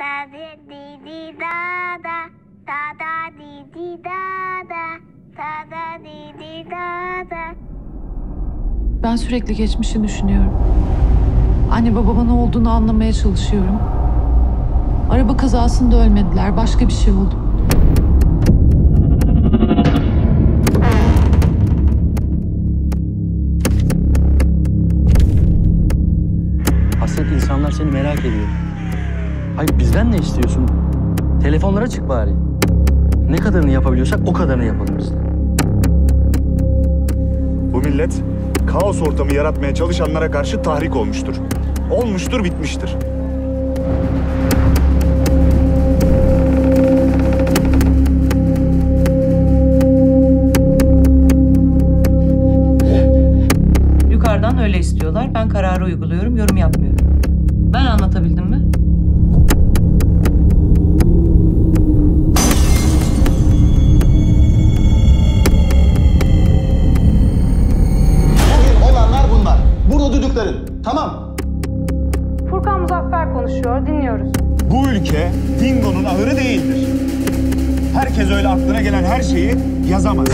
Da di di di da da. Da da di di da da. Da da di di da da. Ben sürekli geçmişi düşünüyorum. Anne babama ne olduğunu anlamaya çalışıyorum. Araba kazasında ölmediler. Başka bir şey oldu. Hasret insanlar seni merak ediyor. Hayır bizden ne istiyorsun? Telefonlara çık bari. Ne kadarını yapabiliyorsak o kadarını yapalım biz de. Bu millet kaos ortamı yaratmaya çalışanlara karşı tahrik olmuştur. Olmuştur, bitmiştir. Yukarıdan öyle istiyorlar. Ben kararı uyguluyorum, yorum yapmıyorum. Duydukların. Tamam. Furkan Muzaffer konuşuyor, dinliyoruz. Bu ülke Dingo'nun ahırı değildir. Herkes öyle aklına gelen her şeyi yazamaz.